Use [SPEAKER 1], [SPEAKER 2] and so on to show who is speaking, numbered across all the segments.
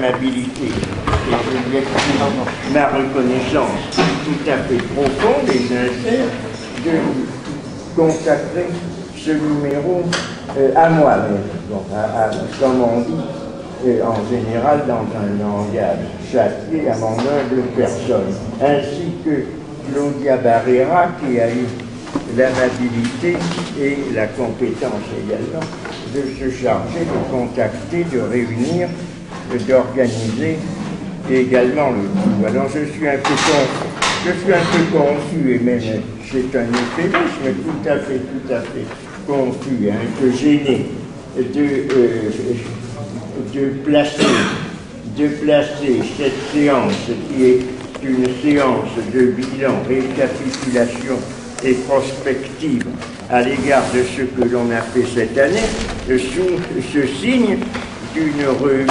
[SPEAKER 1] amabilité. Et je lui exprime ma reconnaissance tout à fait profonde et sincère de consacrer ce numéro euh, à moi-même, comme on dit euh, en général dans un langage châtié à mon humble personne, ainsi que Claudia Barrera qui a eu l'amabilité et la compétence également de se charger de contacter, de réunir, d'organiser également le tout. Alors je suis un peu je suis un peu confus et même c'est un euphémisme tout à fait, tout à fait confus, un peu gêné de, euh, de placer de placer cette séance qui est une séance de bilan, récapitulation et prospective à l'égard de ce que l'on a fait cette année sous ce signe d'une revue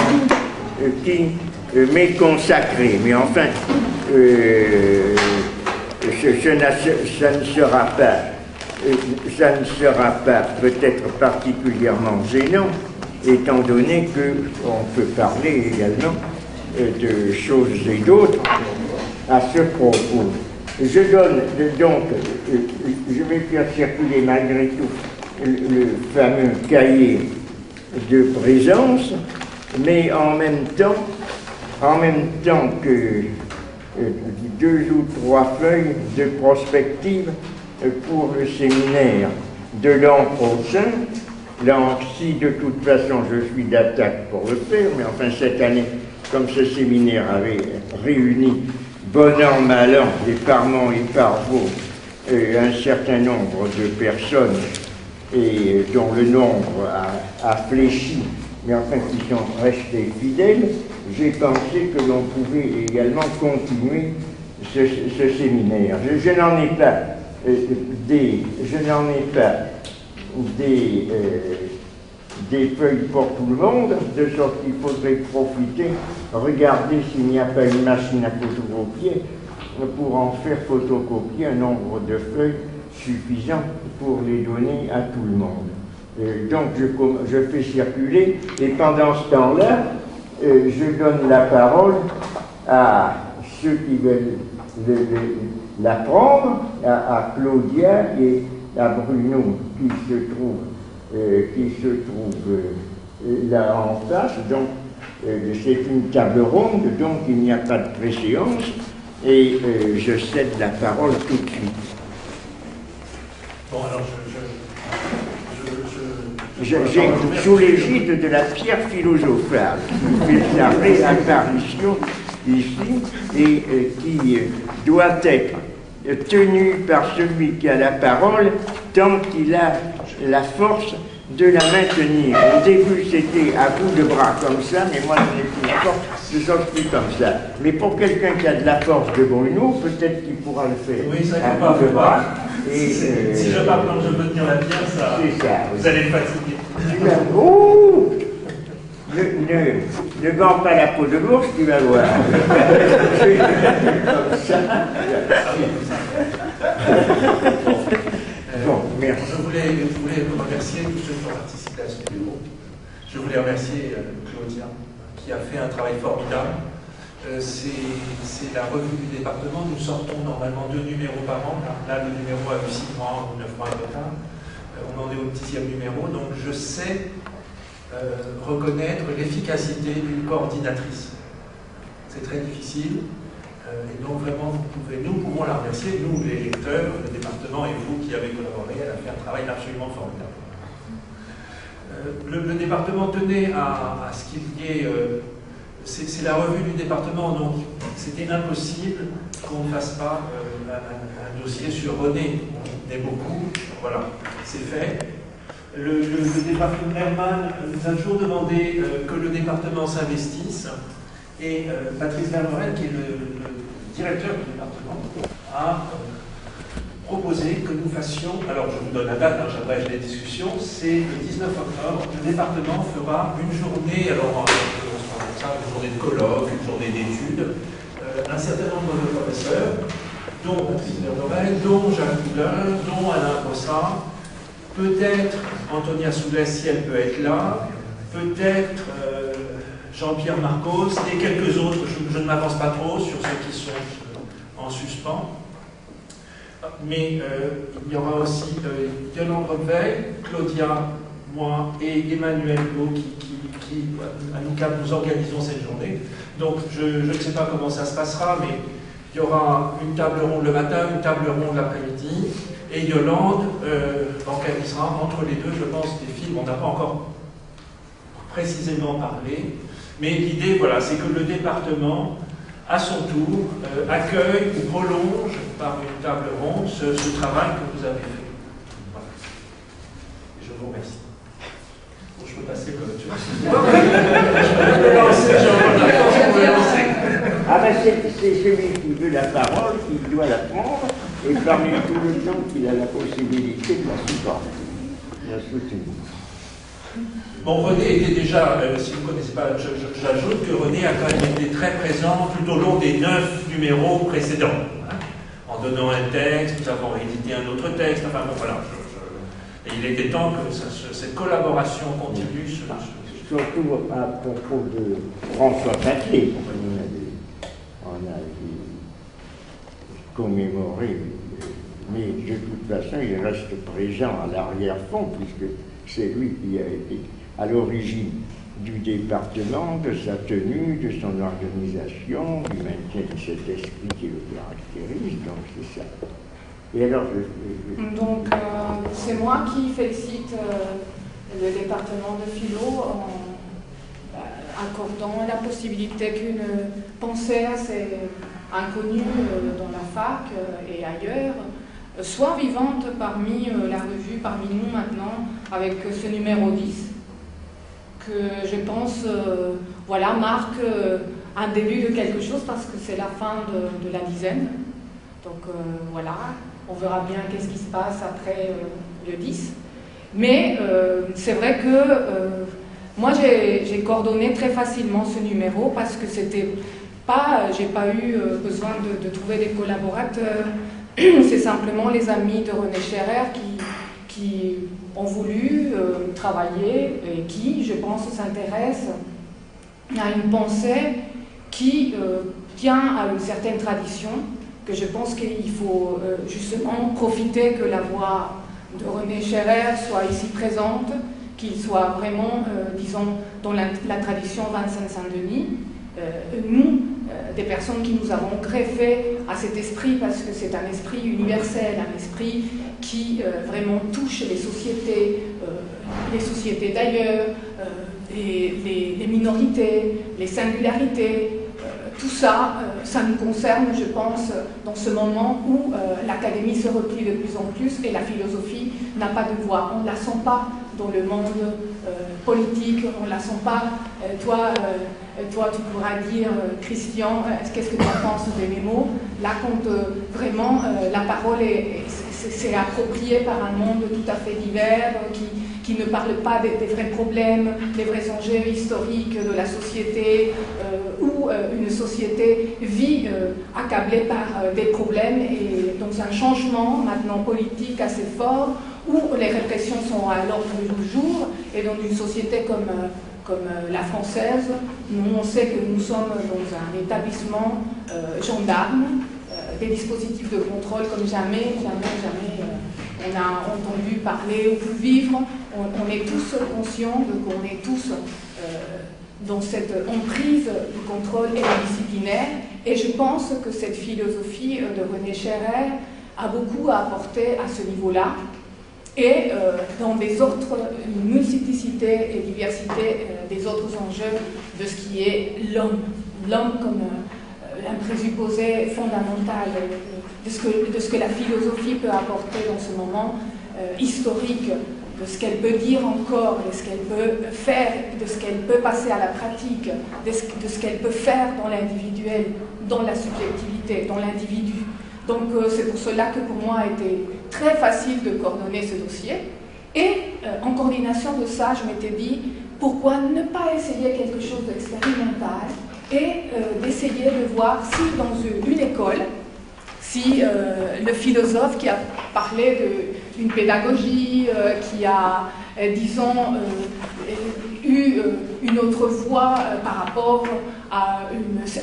[SPEAKER 1] qui euh, m'est consacrée. Mais enfin, euh, ça ne sera pas, ça ne sera pas peut-être particulièrement gênant, étant donné qu'on peut parler également de choses et d'autres à ce propos. Je donne donc, euh, je vais faire circuler malgré tout le, fameux cahier de présence, mais en même temps, en même temps que euh, deux ou trois feuilles de prospective pour le séminaire de l'an prochain. L'an si de toute façon je suis d'attaque pour le faire, mais enfin cette année, comme ce séminaire avait réuni bon an, mal an, et par et par vous, un certain nombre de personnes et dont le nombre a, fléchi, mais enfin qui sont restées fidèles, j'ai pensé que l'on pouvait également continuer ce, séminaire. Je, n'en ai pas euh, des, je n'en ai pas des euh, des feuilles pour tout le monde, de sorte qu'il faudrait profiter, regarder s'il n'y a pas une machine à photocopier pour en faire photocopier un nombre de feuilles suffisant pour les donner à tout le monde. Donc je, fais circuler et pendant ce temps-là, euh, je donne la parole à ceux qui veulent la prendre, à, Claudia et à Bruno qui se trouvent euh, euh, là en face. Donc, euh, c'est une table ronde, donc il n'y a pas de préséance, et je cède la parole tout de suite. Bon, alors je, j'ai sous l'égide de la pierre philosophale, qui fait sa réapparition ici et qui doit être tenue par celui qui a la parole tant qu'il a la force de la maintenir. Au début, c'était à bout de bras comme ça, mais moi, je n'ai plus la force, je sens plus comme ça. Mais pour quelqu'un qui a de la force de Bruno, peut-être qu'il pourra le faire
[SPEAKER 2] oui, ça de bras. Et, si, euh, si, je parle quand je peux tenir la pierre, ça, ça vous allez le fatiguer.
[SPEAKER 1] Oh ne, ne, ne vends pas la peau de l'ours, tu vas voir. comme ça.
[SPEAKER 2] Je voulais, je voulais remercier tous ceux qui ont participé à ce bureau. Je voulais remercier euh, Claudia, qui a fait un travail formidable. Euh, c'est la revue du département. Nous sortons normalement deux numéros par an. Là, le numéro a eu six mois ou neuf mois de retard. Euh, on en est au dixième numéro. Donc, je sais reconnaître l'efficacité d'une coordinatrice. C'est très difficile. Euh, et donc vraiment, vous pouvez, nous pouvons la remercier, nous les lecteurs, le département et vous qui avez collaboré, elle a fait un travail absolument formidable. Euh, le, département tenait à, ce qu'il y ait... Euh, c'est la revue du département, donc c'était impossible qu'on ne fasse pas un, dossier sur René. On est beaucoup, voilà, c'est fait. Le, département Herman nous a toujours demandé que le département s'investisse et Patrice Vermorel, qui est le, directeur du département a que nous fassions, alors je vous donne la date, hein, j'abrège les discussions, c'est le 19 octobre, le département fera une journée, alors ça, une journée de colloque, une journée d'études, euh, un certain nombre de professeurs, dont Patrice Vermorel, dont Jacques Poulain, dont Alain Bossa, peut-être Antonia Soulet si elle peut être là, peut-être euh, Jean-Pierre Marcos et quelques autres, je, ne m'avance pas trop sur ceux qui sont en suspens. Mais il y aura aussi Yolande Reveil, Claudia, moi et Emmanuel Beau qui qui, à nous quatre, nous organisons cette journée. Donc, je, ne sais pas comment ça se passera, mais il y aura une table ronde le matin, une table ronde l'après-midi, et Yolande euh, organisera entre les deux, je pense, des films. On n'a pas encore précisément parlé, mais l'idée, voilà, c'est que le département, à son tour, euh, accueille ou prolonge par une table ronde ce, travail que vous avez fait. Voilà. je vous remercie passer comme tu
[SPEAKER 1] Ah ben c'est celui qui veut la parole qui doit la prendre, et parmi tous les gens qu'il a la possibilité de la supporter, la soutenir.
[SPEAKER 2] Bon, René était déjà, euh, si vous ne connaissez pas, j'ajoute que René a quand même été très présent tout au long des neuf numéros précédents. Hein. en donnant un texte, nous avons réédité un autre texte, enfin bon voilà. Et il était temps que cette collaboration continue.
[SPEAKER 1] Surtout à propos de François Paquet, on a, commémoré, mais de toute façon, il reste présent à l'arrière-fond, puisque c'est lui qui a été à l'origine du département, de sa tenue, de son organisation, du maintien de cet esprit qui le caractérise, donc c'est ça.
[SPEAKER 3] Donc, euh, c'est moi qui félicite euh, le département de philo en euh, accordant la possibilité qu'une pensée assez inconnue dans la fac et ailleurs soit vivante parmi la revue, parmi nous maintenant, avec ce numéro 10, que je pense voilà, marque un début de quelque chose parce que c'est la fin de, la dizaine. Donc voilà, on verra bien qu'est-ce qui se passe après euh, le 10. Mais euh, c'est vrai que euh, moi, j'ai coordonné très facilement ce numéro parce que c'était pas, j'ai pas eu besoin de, trouver des collaborateurs. C'est simplement les amis de René Scherer qui, ont voulu travailler et qui, je pense, s'intéressent à une pensée qui tient à une certaine tradition je pense qu'il faut euh, justement profiter que la voix de René Scherer soit ici présente, qu'il soit vraiment, euh, disons, dans la, tradition Vincent Saint-Denis. Euh, nous, des personnes qui nous avons greffé à cet esprit, parce que c'est un esprit universel, un esprit qui vraiment touche les sociétés, les sociétés d'ailleurs, les, les minorités, les singularités, tout ça, euh, ça nous concerne, je pense, dans ce moment où euh, l'académie se replie de plus en plus et la philosophie n'a pas de voix. On ne la sent pas dans le monde euh, politique, on ne la sent pas. toi, toi, tu pourras dire, Christian, qu'est-ce que tu en penses de mes mots? Là, quand vraiment la parole est, c'est approprié par un monde tout à fait divers qui, qui ne parle pas des, vrais problèmes, des vrais enjeux historiques de la société, euh, une société vit euh, accablée par des problèmes et dans un changement maintenant politique assez fort, où les répressions sont à l'ordre du jour, et dans une société comme, comme la française, nous on sait que nous sommes dans un établissement gendarme, des dispositifs de contrôle comme jamais, jamais, jamais on a entendu parler ou vivre, on, est tous conscients qu'on est tous euh, dans cette emprise du contrôle et du disciplinaire. Et je pense que cette philosophie de René Scherer a beaucoup à apporter à ce niveau-là. Et euh, dans des autres, multiplicité et diversité euh, des autres enjeux de ce qui est l'homme. L'homme comme un présupposé fondamental de ce, que, de ce que la philosophie peut apporter dans ce moment historique de ce qu'elle peut dire encore, de ce qu'elle peut faire, de ce qu'elle peut passer à la pratique, de ce, qu'elle peut faire dans l'individuel, dans la subjectivité, dans l'individu. Donc euh, c'est pour cela que pour moi a été très facile de coordonner ce dossier. Et euh, en coordination de ça, je m'étais dit, pourquoi ne pas essayer quelque chose d'expérimental et euh, d'essayer de voir si dans une école, si le philosophe qui a parlé de une pédagogie, euh, qui a disons, eu une autre voie par rapport à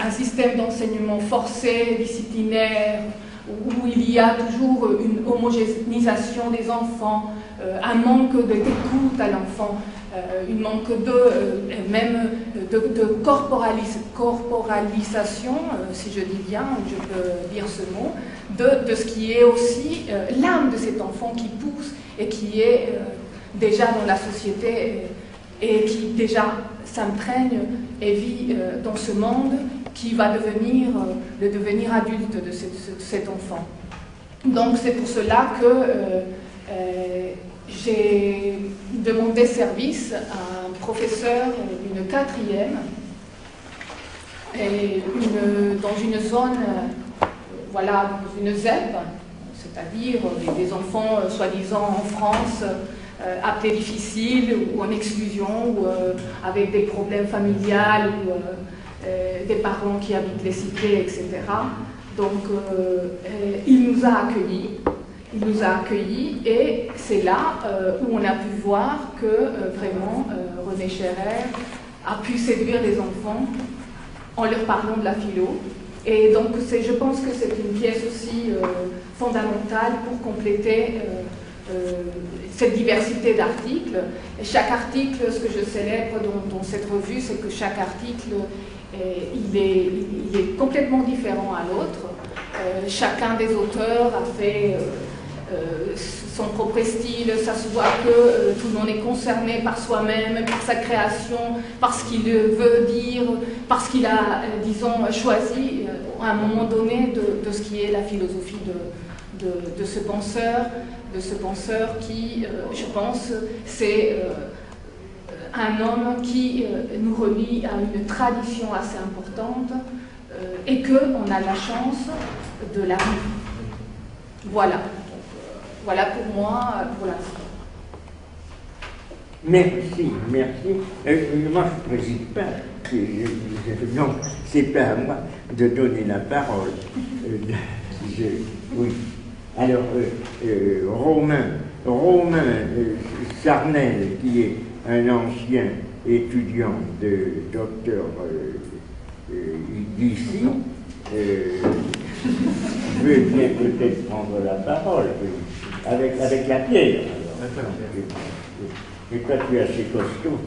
[SPEAKER 3] un système d'enseignement forcé, disciplinaire, où il y a toujours une homogénéisation des enfants, un manque d'écoute à l'enfant, un manque de, même de, corporalisation, si je dis bien, je peux dire ce mot, de, ce qui est aussi l'âme de cet enfant qui pousse et qui est déjà dans la société et qui déjà s'imprègne et vit euh, dans ce monde qui va devenir euh, le devenir adulte de, cet enfant. Donc c'est pour cela que euh, j'ai demandé service à un professeur d'une quatrième et dans une zone, voilà, une ZEP, c'est-à-dire des enfants soi-disant en France euh, appelés difficiles ou en exclusion ou euh, avec des problèmes familiales ou euh, des parents qui habitent les cités, etc. Donc il nous a accueillis. Il nous a accueillis et c'est là où on a pu voir que vraiment René Scherer a pu séduire les enfants en leur parlant de la philo. Et donc je pense que c'est une pièce aussi fondamentale pour compléter euh, cette diversité d'articles. Chaque article, ce que je célèbre dans, cette revue, c'est que chaque article, il, est, il, est, complètement différent à l'autre. Euh, chacun des auteurs a fait euh, son propre style, ça se voit que tout le monde est concerné par soi-même, par sa création, par ce qu'il veut dire, parce qu'il a, disons, choisi à un moment donné de, ce qui est la philosophie de, de ce penseur de ce penseur qui, euh, je pense, c'est euh, un homme qui euh, nous relie à une tradition assez importante et qu'on a la chance de la. Voilà. Voilà pour moi, pour l'instant.
[SPEAKER 1] Merci, merci. moi, je ne préside pas. Non, c'est pas à moi de donner la parole. oui. Alors, euh, euh, Romain, Romain euh, Sarnel, qui est un ancien étudiant de docteur d'ici, veut bien peut-être prendre la parole, avec, avec la pierre. Et toi, tu es assez costaud.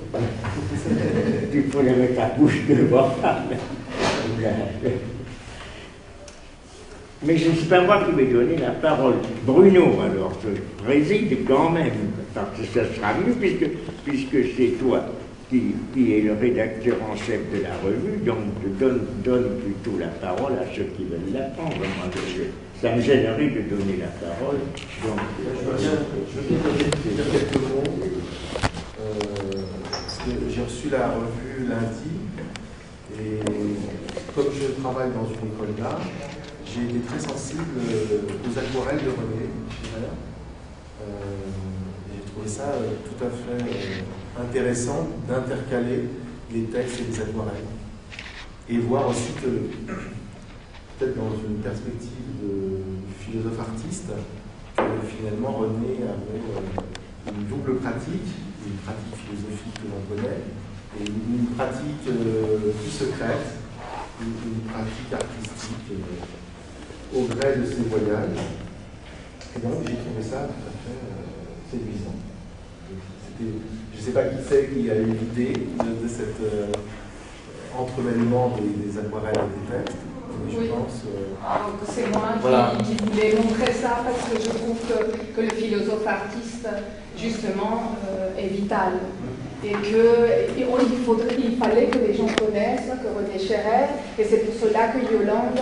[SPEAKER 1] tu pourrais mettre ta bouche devant. Mais je ne sais pas moi qui vais donner la parole. Bruno, alors, je préside quand même, parce que ça sera mieux, puisque, puisque c'est toi qui, qui es le rédacteur en chef de la revue, donc donne, donne plutôt la parole à ceux qui veulent la prendre. Ça me gênerait de donner la parole.
[SPEAKER 4] Je veux bien, dire quelques mots. Euh, j'ai reçu la revue lundi, et comme je travaille dans une école d'art, j'ai été très sensible euh, aux aquarelles de René euh, j'ai trouvé ça tout à fait intéressant d'intercaler les textes et les aquarelles. Et voir ensuite, peut-être dans une perspective de philosophe artiste, que finalement René avait une double pratique, une pratique philosophique que l'on connaît, et une pratique plus secrète, une pratique artistique au gré de ses voyages. Et donc j'ai trouvé ça tout à fait euh, séduisant. Je ne sais pas qui c'est qui a eu l'idée de, cet euh, entremêlement des, aquarelles et des textes. Pense.
[SPEAKER 3] Euh, c'est moi qui, voulais montrer ça parce que je trouve que, le philosophe artiste, justement, est vital. Et qu'il il, fallait que les gens connaissent que René Scherer, et c'est pour cela que Yolande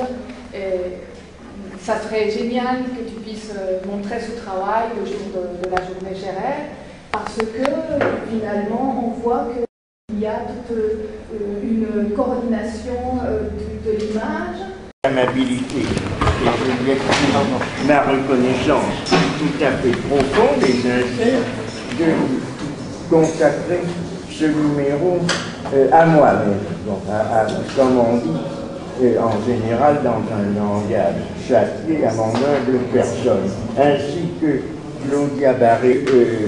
[SPEAKER 3] ça serait génial que tu puisses euh, montrer ce travail le jour de, la journée Gérer, parce que finalement, on voit qu'il y a toute euh, une coordination euh, de, l'image.
[SPEAKER 1] L'amabilité et ma reconnaissance tout à fait profonde et sincère de consacrer ce numéro à moi-même, comme on dit, en général dans un langage châtié à mon humble personne, ainsi que Claudia Barré, euh,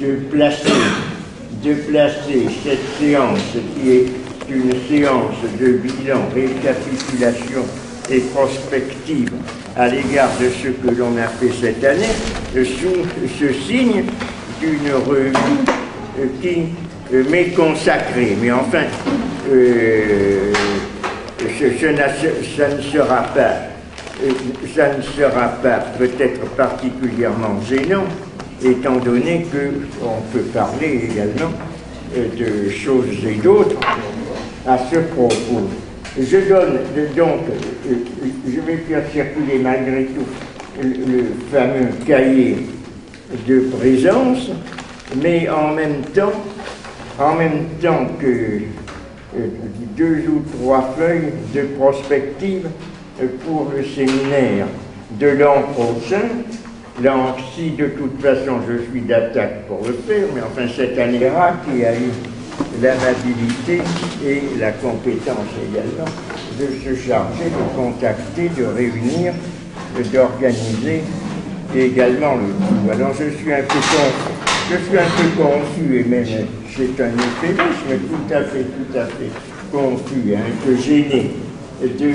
[SPEAKER 1] de placer, de placer cette séance qui est une séance de bilan, récapitulation et prospective à l'égard de ce que l'on a fait cette année sous ce signe d'une revue qui m'est consacrée. Mais enfin, euh, ça ne sera pas, ça ne sera pas peut-être particulièrement gênant, étant donné qu'on peut parler également de choses et d'autres à ce propos. Je donne donc, je vais faire circuler malgré tout le fameux cahier de présence, mais en même temps, en même temps que deux ou trois feuilles de prospective pour le séminaire de l'an prochain. L'an si de toute façon je suis d'attaque pour le faire, mais enfin cette année-là qui a eu l'amabilité et la compétence également de se charger, de contacter, de réunir, d'organiser également le tout. Alors je suis un peu je suis un peu confus et même c'est un euphémisme tout à fait, tout à fait confus, un peu gêné de